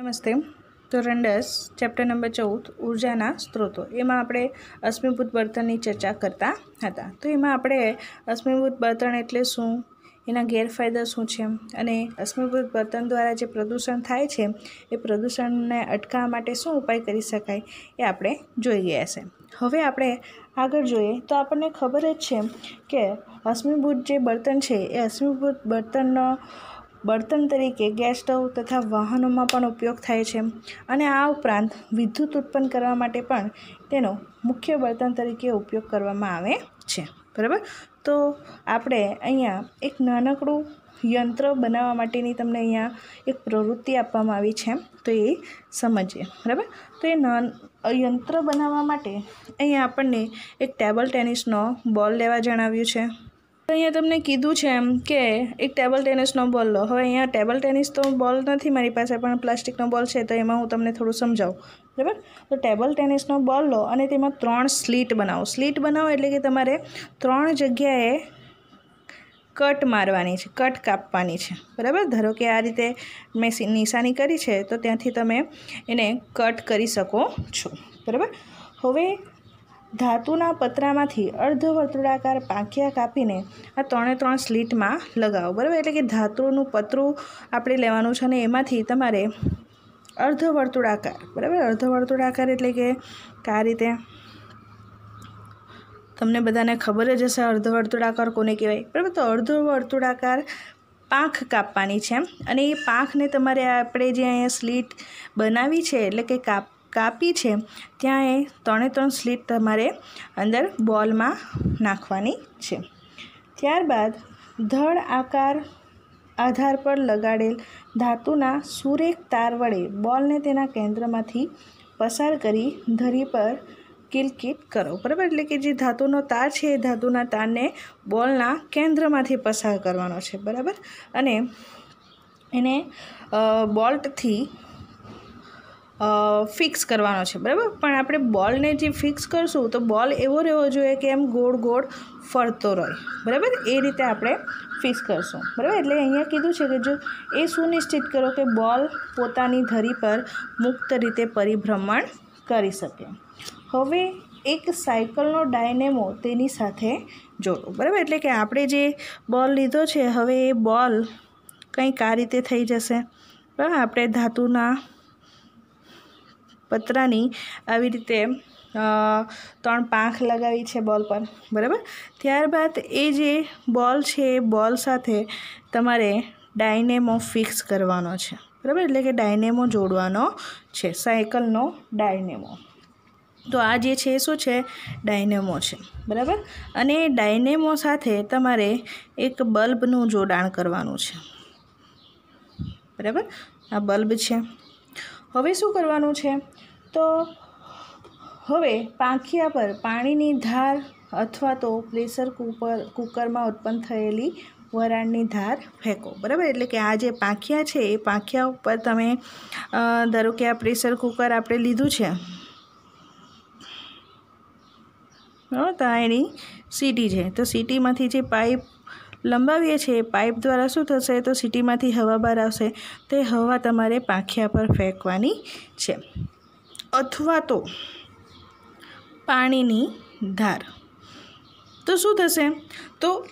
નમસ્તે. ધોરણ દસ ચેપ્ટર નંબર ચૌદ, ઉર્જાના સ્ત્રોતો. એમાં આપણે અશ્મિભૂત બળતણની ચર્ચા કરતા હતા. તો એમાં આપણે અશ્મિભૂત બળતણ એટલે શું? એના ગેરફાયદા શું છે? અને અશ્મિભૂત બળતણ દ્વારા જે પ્રદૂષણ થાય છે, એ પ્રદૂષણને અટકાવવા માટે શું ઉપાય કરી શકાય એ આપણે જોઈ ગયા છે. હવે આપણે આગળ જોઈએ તો આપણને ખબર જ છે કે અશ્મિભૂત જે બળતણ છે, એ અશ્મિભૂત બળતણનો બળતણ તરીકે ગેસ સ્ટવ તથા વાહનોમાં પણ ઉપયોગ થાય છે. અને આ ઉપરાંત વિદ્યુત ઉત્પન્ન કરવા માટે પણ તેનો મુખ્ય બળતણ તરીકે ઉપયોગ કરવામાં આવે છે. બરાબર? તો આપણે અહીંયા એક નાનકડું યંત્ર બનાવવા માટેની તમને અહીંયા એક પ્રવૃત્તિ આપવામાં આવી છે. તો એ સમજીએ. બરાબર? તો એ નાન યંત્ર બનાવવા માટે અહીંયા આપણને એક ટેબલ ટેનિસનો બોલ લેવા જણાવ્યું છે. અહીંયા તમને કીધું છે એમ કે એક ટેબલ ટેનિસનો બોલ લો. હવે અહીંયા ટેબલ ટેનિસ તો બોલ નથી મારી પાસે, પણ પ્લાસ્ટિકનો બોલ છે, તો એમાં હું તમને થોડું સમજાવું. બરાબર? તો ટેબલ ટેનિસનો બોલ લો અને તેમાં ત્રણ સ્લીટ બનાવો. સ્લીટ બનાવો એટલે કે તમારે ત્રણ જગ્યાએ કટ મારવાની છે, કટ કાપવાની છે. બરાબર? ધારો કે આ રીતે મેં નિશાની કરી છે, તો ત્યાંથી તમે એને કટ કરી શકો છો. બરાબર? હવે ધાતુના પતરામાંથી અર્ધવર્તુળાકાર પાંખિયા કાપીને આ ત્રણે ત્રણ સ્લીટમાં લગાવો. બરાબર? એટલે કે ધાતુનું પતરું આપણે લેવાનું છે અને એમાંથી તમારે અર્ધવર્તુળાકાર, બરાબર? અર્ધવર્તુળાકાર એટલે કે આ રીતે તમને બધાને ખબર જ હશે અર્ધવર્તુળાકાર કોને કહેવાય. બરાબર? તો અર્ધવર્તુળાકાર પાંખ કાપવાની છે અને એ પાંખને તમારે આપણે જે અહીંયા સ્લીટ બનાવી છે, એટલે કે કાપ કાપી છે, ત્યાં એ ત્રણે ત્રણ સ્લીટ તમારે અંદર બોલમાં નાખવાની છે. ત્યારબાદ ધડ આકાર આધાર પર લગાડેલ ધાતુના સુરેખ તાર વડે બોલને તેના કેન્દ્રમાંથી પસાર કરી ધરી પર કિલકિટ કરો. બરાબર? એટલે કે જે ધાતુનો તાર છે, એ ધાતુના તારને બોલના કેન્દ્રમાંથી પસાર કરવાનો છે. બરાબર? અને એને બોલ્ટથી ફિક્સ કરવાનો છે, બરાબર? પણ આપણે બોલને જે ફિક્સ કરશું, તો બોલ એવો રહેવો જોઈએ કે એમ ગોળ ગોળ ફરતો રહે, બરાબર? એ રીતે આપણે ફિક્સ કરશું, બરાબર? એટલે અહીંયા કીધું છે કે જો એ સુનિશ્ચિત કરો કે બોલ પોતાની ધરી પર મુક્ત રીતે પરિભ્રમણ કરી શકે. હવે એક સાયકલનો ડાયનેમો તેની સાથે જોડો, બરાબર? એટલે કે આપણે જે બોલ લીધો છે, હવે એ બોલ કંઈક આ રીતે થઈ જશે. બરાબર? આપણે ધાતુના પતરાની આવી રીતે ત્રણ પાંખ લગાવી છે બોલ પર, બરાબર? ત્યારબાદ એ જે બોલ છે એ બોલ સાથે તમારે ડાયનેમો ફિક્સ કરવાનો છે, બરાબર? એટલે કે ડાયનેમો જોડવાનો છે, સાયકલનો ડાયનેમો. તો આ જે છે શું છે? ડાયનેમો છે, બરાબર? અને ડાયનેમો સાથે તમારે એક બલ્બનું જોડાણ કરવાનું છે, બરાબર? આ બલ્બ છે. હવે શું કરવાનું છે? તો હવે પાંખિયા પર પાણીની ધાર અથવા તો પ્રેશર કુકર કુકરમાં ઉત્પન્ન થયેલી વરાળની ધાર ફેંકો. બરાબર? એટલે કે આ જે પાંખિયા છે, એ પાંખિયા ઉપર તમે ધારો કે આ પ્રેશર કુકર આપણે લીધું છે. તો એની સીટી છે. તો સીટીમાંથી જે પાઇપ લંબાવીએ છીએ પાઇપ દ્વારા શું થશે? તો સીટીમાંથી હવા બહાર આવશે. તે હવા તમારે પાંખિયા પર ફેંકવાની છે. અથવા તો પાણીની ધાર. તો શું થશે? તો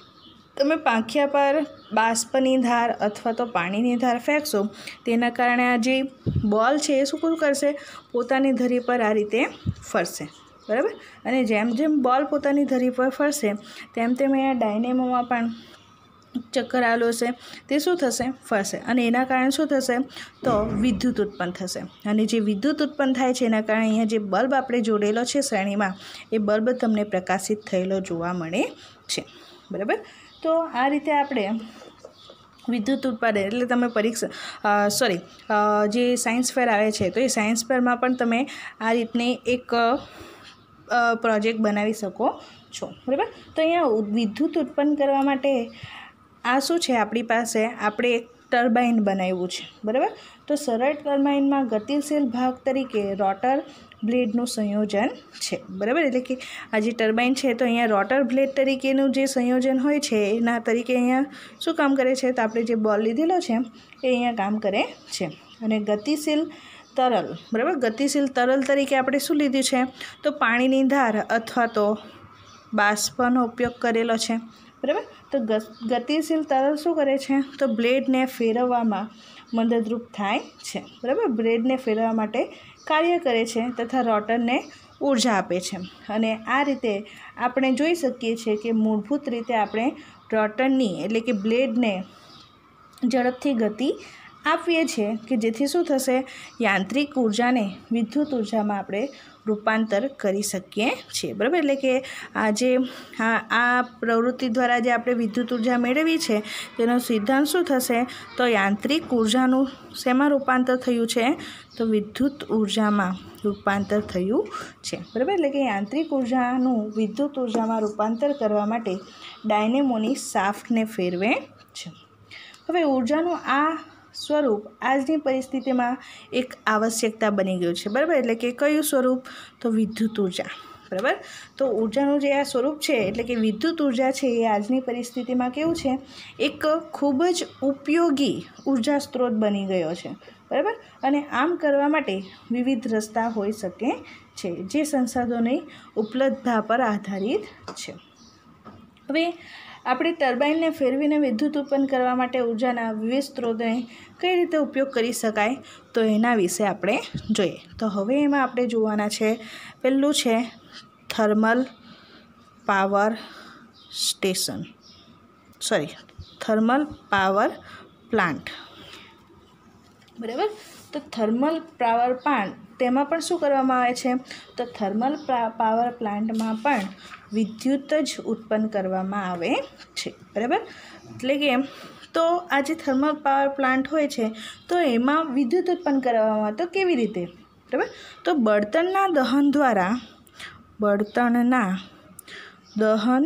તમે પાંખિયા પર બાષ્પની ધાર અથવા તો પાણીની ધાર ફેંકશો. તેના કારણે આ જે બોલ છે એ શું કરશે? પોતાની ધરી પર આ રીતે ફરશે. બરાબર? અને જેમ જેમ બોલ પોતાની ધરી પર ફરશે, તેમ તેમ એ ડાયનેમોમાં પણ ચક્કર આવેલો હશે, તે શું થશે? ફરશે અને એના કારણે શું થશે? તો વિદ્યુત ઉત્પન્ન થશે. અને જે વિદ્યુત ઉત્પન્ન થાય છે, એના કારણે અહીંયા જે બલ્બ આપણે જોડેલો છે શ્રેણીમાં, એ બલ્બ તમને પ્રકાશિત થયેલો જોવા મળે છે. બરાબર? તો આ રીતે આપણે વિદ્યુત ઉત્પાદન, એટલે તમે પરીક્ષા સોરી જે સાયન્સ ફેર આવે છે, તો એ સાયન્સ ફેરમાં પણ તમે આ રીતની એક પ્રોજેક્ટ બનાવી શકો છો. બરાબર? તો અહીંયા વિદ્યુત ઉત્પન્ન કરવા માટે આ શું છે આપણી પાસે? આપણે એક ટર્બાઇન બનાવ્યું છે, બરાબર? તો સરળ ટર્બાઇનમાં ગતિશીલ ભાગ તરીકે રોટર બ્લેડનું સંયોજન છે, બરાબર? એટલે કે આ જે ટર્બાઇન છે તો અહીંયા રોટર બ્લેડ તરીકેનું જે સંયોજન હોય છે, એના તરીકે અહીંયા શું કામ કરે છે? તો આપણે જે બોલ લીધેલો છે, એ અહીંયા કામ કરે છે. અને ગતિશીલ તરલ, બરાબર? ગતિશીલ તરલ તરીકે આપણે શું લીધું છે? તો પાણીની ધાર અથવા તો બાષ્પનો ઉપયોગ કરેલો છે. બરાબર? તો ગતિશીલ તરલ શું કરે છે? તો બ્લેડને ફેરવવામાં મદદરૂપ થાય છે. બરાબર? બ્લેડને ફેરવવા માટે કાર્ય કરે છે તથા રોટરને ઊર્જા આપે છે. અને આ રીતે આપણે જોઈ શકીએ છીએ કે મૂળભૂત રીતે આપણે રોટરની, એટલે કે બ્લેડને ઝડપથી ગતિ આપીએ છીએ કે જેથી શું થશે? યાંત્રિક ઉર્જાને વિદ્યુત ઉર્જામાં આપણે રૂપાંતર કરી શકીએ છીએ. બરાબર? એટલે કે આ જે આ પ્રવૃત્તિ દ્વારા જે આપણે વિદ્યુત ઊર્જા મેળવી છે, તેનો સિદ્ધાંત શું થશે? તો યાંત્રિક ઉર્જાનું શેમાં રૂપાંતર થયું છે? તો વિદ્યુત ઉર્જામાં રૂપાંતર થયું છે. બરાબર? એટલે કે યાંત્રિક ઉર્જાનું વિદ્યુત ઉર્જામાં રૂપાંતર કરવા માટે ડાયનેમોની સાફ્ટને ફેરવે છે. હવે ઉર્જાનું આ સ્વરૂપ આજની પરિસ્થિતિમાં એક આવશ્યકતા બની ગયું છે, બરાબર? એટલે કે કયું સ્વરૂપ? તો વિદ્યુત ઊર્જા, બરાબર? તો ઉર્જાનું જે આ સ્વરૂપ છે, એટલે કે વિદ્યુત ઊર્જા છે, એ આજની પરિસ્થિતિમાં કેવું છે? એક ખૂબ જ ઉપયોગી ઊર્જા સ્ત્રોત બની ગયો છે, બરાબર? અને આમ કરવા માટે વિવિધ રસ્તા હોઈ શકે છે, જે સંસાધનોની ઉપલબ્ધતા પર આધારિત છે. હવે આપણે ટર્બાઇનને ફેરવીને વિદ્યુત ઉત્પન્ન કરવા માટે ઉર્જાના વિવિધ સ્ત્રોતને કઈ રીતે ઉપયોગ કરી શકાય, તો એના વિશે આપણે જોઈએ. તો હવે એમાં આપણે જોવાના છે, પહેલું છે thermal power station. Sorry, thermal power plant. બરાબર? તો થર્મલ પાવર પ્લાન્ટ તેમાં પણ શું કરવામાં આવે છે? તો થર્મલ પાવર પ્લાન્ટમાં પણ વિદ્યુત જ ઉત્પન્ન કરવામાં આવે છે. બરાબર? એટલે કે તો આ જે થર્મલ પાવર પ્લાન્ટ હોય છે, તો એમાં વિદ્યુત ઉત્પન્ન કરવામાં તો કેવી રીતે? બરાબર? તો બળતણના દહન દ્વારા, બળતણના દહન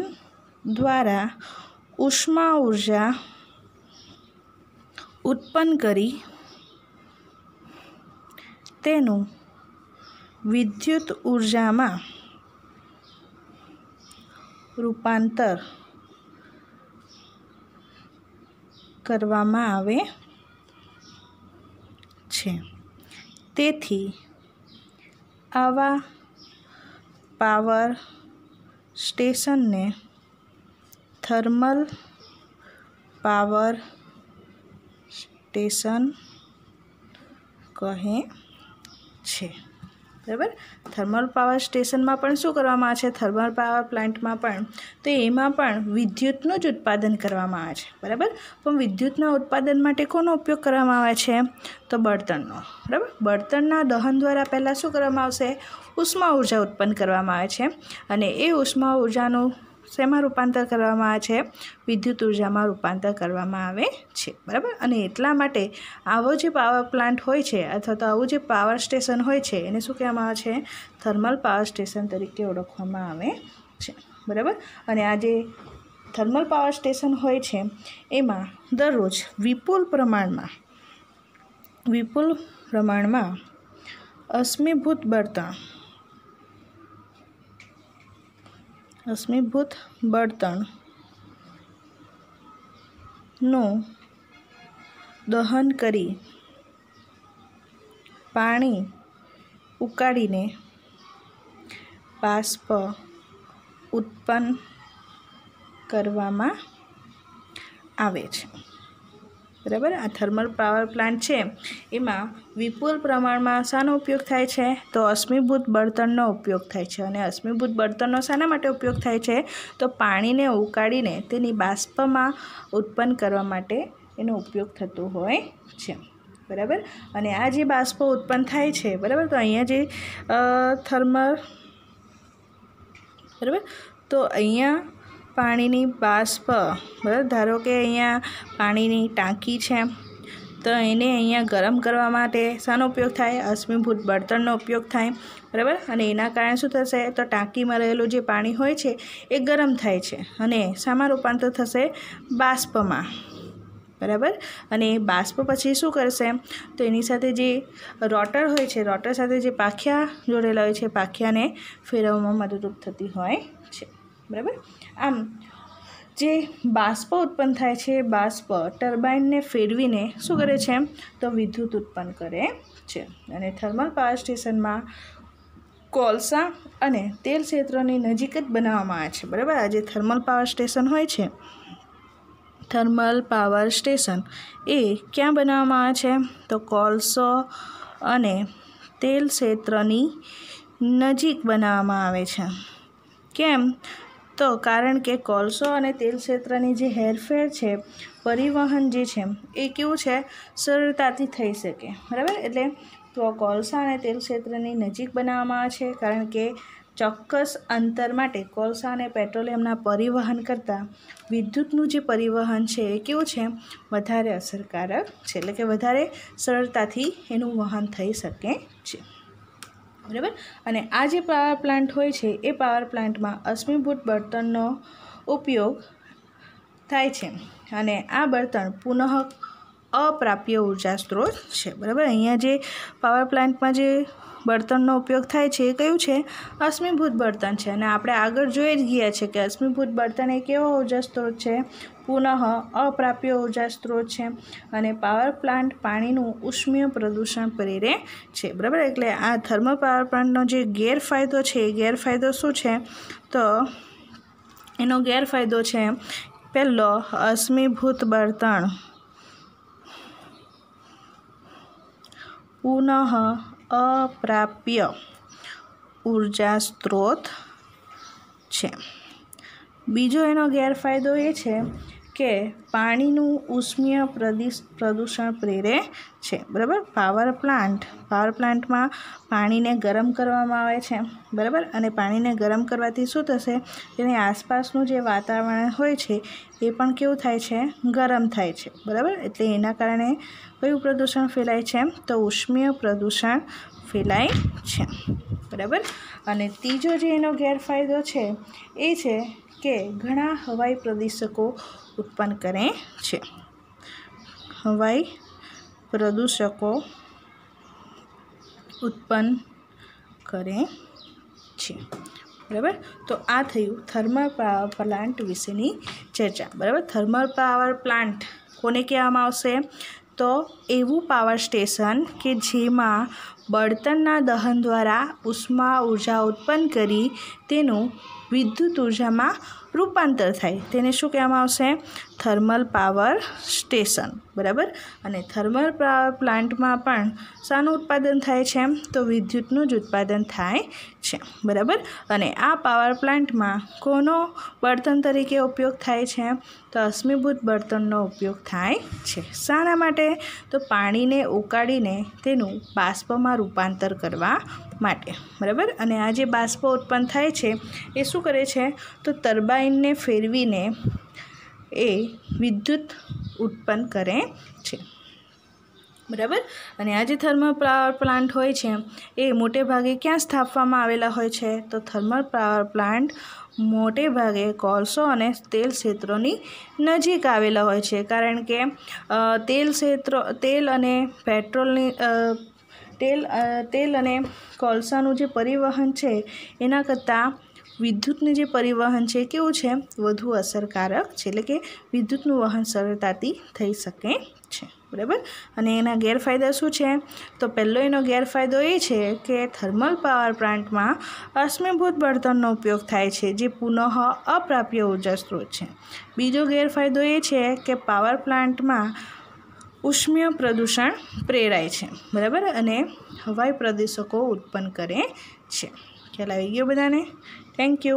દ્વારા ઉષ્મા ઊર્જા ઉત્પન્ન કરી તેનું વિદ્યુત ઉર્જામાં રૂપાંતર કરવામાં આવે છે. તેથી આવા પાવર સ્ટેશનને થર્મલ પાવર સ્ટેશન કહે છે. બરાબર? થર્મલ પાવર સ્ટેશનમાં પણ શું કરવામાં આવે છે? થર્મલ પાવર પ્લાન્ટમાં પણ. તો એમાં પણ વિદ્યુતનું જ ઉત્પાદન કરવામાં આવે છે, બરાબર? પણ વિદ્યુતના ઉત્પાદન માટે કોનો ઉપયોગ કરવામાં આવે છે? તો બળતણનો, બરાબર? બળતણના દહન દ્વારા પહેલાં શું કરવામાં આવશે? ઉષ્મા ઊર્જા ઉત્પન્ન કરવામાં આવે છે. અને એ ઉષ્મા ઉર્જાનું શેમાં રૂપાંતર કરવામાં આવે છે? વિદ્યુત ઉર્જામાં રૂપાંતર કરવામાં આવે છે. બરાબર? અને એટલા માટે આવો જે પાવર પ્લાન્ટ હોય છે અથવા તો આવું જે પાવર સ્ટેશન હોય છે, એને શું કહેવામાં આવે છે? થર્મલ પાવર સ્ટેશન તરીકે ઓળખવામાં આવે છે. બરાબર? અને આ જે થર્મલ પાવર સ્ટેશન હોય છે, એમાં દરરોજ વિપુલ પ્રમાણમાં વિપુલ પ્રમાણમાં અશ્મિભૂત બળતણ અશ્મિભૂત બળતણનું દહન કરી. પાણી ઉકાળીને. બાષ્પ ઉત્પન્ન કરવામાં આવે છે. બરાબર? આ થર્મલ પાવર પ્લાન્ટ છે. એમાં વિપુલ પ્રમાણમાં શાનો ઉપયોગ થાય છે? તો અશ્મિભૂત બળતણનો ઉપયોગ થાય છે. અને અશ્મિભૂત બળતણનો શાના માટે ઉપયોગ થાય છે? તો પાણીને ઉકાળીને તેની બાષ્પમાં ઉત્પન્ન કરવા માટે એનો ઉપયોગ થતો હોય છે. બરાબર? અને આ જે બાષ્પ ઉત્પન્ન થાય છે, બરાબર? તો અહીંયા જે થર્મલ, બરાબર? તો અહીંયા પાણીની બાષ્પ, બરાબર? ધારો કે અહીંયા પાણીની ટાંકી છે, તો એને અહીંયા ગરમ કરવા માટે શાનો ઉપયોગ થાય? અશ્મિભૂત બળતણનો ઉપયોગ થાય, બરાબર? અને એના કારણે શું થશે? તો ટાંકીમાં રહેલું જે પાણી હોય છે, એ ગરમ થાય છે. અને શામાં રૂપાંતર થશે બાષ્પમાં, બરાબર? અને બાષ્પ પછી શું કરશે? તો એની સાથે જે રોટર હોય છે, રોટર સાથે જે પાખિયા જોડેલા હોય છે, પાખિયાને ફેરવવામાં મદદરૂપ થતી હોય છે. બરાબર? આમ, જે બાષ્પ ઉત્પન્ન થાય છે બાષ્પ ટર્બાઇનને ફેરવીને શું કરે છે તો વિદ્યુત ઉત્પન્ન કરે છે. અને થર્મલ પાવર સ્ટેશનમાં કોલસા અને તેલ ક્ષેત્રની નજીક જ બનાવવામાં આવે છે. બરાબર? આ જે થર્મલ પાવર સ્ટેશન હોય છે, થર્મલ પાવર સ્ટેશન એ ક્યાં બનાવવામાં આવે છે? તો કોલસો અને તેલ ક્ષેત્રની નજીક બનાવવામાં આવે છે. કેમ? તો કારણ કે કોલસો અને તેલ ક્ષેત્રની જે હેરફેર છે, પરિવહન જે છે, એ કેવું છે, સરળતાથી થઈ શકે. બરાબર? એટલે તો કોલસા અને તેલ ક્ષેત્રની નજીક બનાવવામાં આવે છે, કારણ કે ચોક્કસ અંતર માટે કોલસા અને પેટ્રોલિયમના પરિવહન કરતાં વિદ્યુતનું જે પરિવહન છે, એ કેવું છે, વધારે અસરકારક છે. એટલે કે વધારે સરળતાથી એનું વહન થઈ શકે છે. બરાબર? અને આ જે પાવર પ્લાન્ટ હોય છે, એ પાવર પ્લાન્ટમાં અશ્મિભૂત બળતણનો ઉપયોગ થાય છે અને આ બળતણ પુનઃ અપ્રાપ્ય ઊર્જા સ્ત્રોત છે. બરાબર? અહીંયા જે પાવર પ્લાન્ટમાં જે બળતણનો ઉપયોગ થાય છે, એ કયું છે? અશ્મિભૂત બળતણ છે. અને આપણે આગળ જોઈ જ ગયા છે કે અશ્મિભૂત બળતણ એ કેવો ઊર્જા સ્ત્રોત છે? પુનઃ અપ્રાપ્ય ઊર્જા સ્ત્રોત છે અને પાવર પ્લાન્ટ પાણીનું ઉષ્મીય પ્રદૂષણ પ્રેરે છે. બરાબર? એટલે આ થર્મલ પાવર પ્લાન્ટનો જે ગેરફાયદો છે, એ ગેરફાયદો શું છે? તો એનો ગેરફાયદો છે, પહેલો, અશ્મિભૂત બળતણ. પુનઃ અપ્રાપ્ય ઊર્જા સ્ત્રોત છે. બીજો એનો ગેરફાયદો એ છે કે પાણીનું ઉષ્મીય પ્રદિશ પ્રદૂષણ પ્રેરે છે. બરાબર? Power plant. પાવર પ્લાન્ટમાં પાણીને ગરમ કરવામાં આવે છે. બરાબર? અને પાણીને ગરમ કરવાથી શું થશે? તેની આસપાસનું જે વાતાવરણ હોય છે, એ પણ કેવું થાય છે? ગરમ થાય છે. બરાબર? એટલે એના કારણે કયું પ્રદૂષણ ફેલાય છે? તો ઉષ્મીય પ્રદૂષણ ફેલાય છે. બરાબર? અને ત્રીજો જે એનો ગેરફાયદો છે, એ છે કે ઘણા હવાઈ પ્રદૂષકો ઉત્પન્ન કરે છે. હવાઈ પ્રદૂષકો ઉત્પન્ન કરે છે. બરાબર? તો આ થયું થર્મલ પાવર પ્લાન્ટ વિશેની ચર્ચા. બરાબર? થર્મલ પાવર પ્લાન્ટ કોને કહેવામાં આવશે? તો એવું પાવર સ્ટેશન કે જેમાં બળતણના દહન દ્વારા ઉષ્મા ઊર્જા ઉત્પન્ન કરી તેનું વિદ્યુત ઉર્જામાં રૂપાંતર થાય. તેને શું કહેવામાં આવશે? Thermal power station. બરાબર? અને થર્મલ પાવર પ્લાન્ટમાં પણ શાનું ઉત્પાદન થાય છે? તો વિદ્યુતનું જ ઉત્પાદન થાય છે. બરાબર? અને આ પાવર પ્લાન્ટમાં કોનો બળતણ તરીકે ઉપયોગ થાય છે? તો અશ્મિભૂત બળતણનો ઉપયોગ થાય છે. શાના માટે? તો પાણીને ઉકાળીને તેનું બાષ્પમાં રૂપાંતર કરવા માટે. બરાબર? અને આ જે બાષ્પ ઉત્પન્ન થાય છે, એ શું કરે છે? તો ટર્બાઇનને ફેરવીને એ વિદ્યુત ઉત્પન્ન કરે છે. બરાબર? અને આ જે થર્મલ પાવર પ્લાન્ટ હોય છે, એ મોટે ભાગે ક્યાં સ્થાપવામાં આવેલા હોય છે? તો થર્મલ પાવર પ્લાન્ટ મોટે ભાગે કોલસો અને તેલ ક્ષેત્રોની નજીક આવેલા હોય છે. કારણ કે તેલ ક્ષેત્રો, તેલ અને પેટ્રોલની તેલ તેલ અને કોલસાનું જે પરિવહન છે, એના કરતાં વિદ્યુતનું જે પરિવહન છે કેવું છે? વધુ અસરકારક છે, એટલે કે વિદ્યુતનું વહન સરળતાથી થઈ શકે છે, બરાબર? અને એના ગેરફાયદા શું છે? તો પહેલો એનો ગેરફાયદો એ છે કે થર્મલ પાવર પ્લાન્ટમાં અશ્મિભૂત બળતણનો ઉપયોગ થાય છે, જે પુનઃ અપ્રાપ્ય ઊર્જા સ્ત્રોત છે. બીજો ગેરફાયદો એ છે કે પાવર પ્લાન્ટમાં ઉષ્મીય પ્રદૂષણ પ્રેરાય છે, બરાબર? અને હવાઈ પ્રદૂષકો ઉત્પન્ન કરે છે. ખ્યાલ આવી ગયો બધાને? Thank you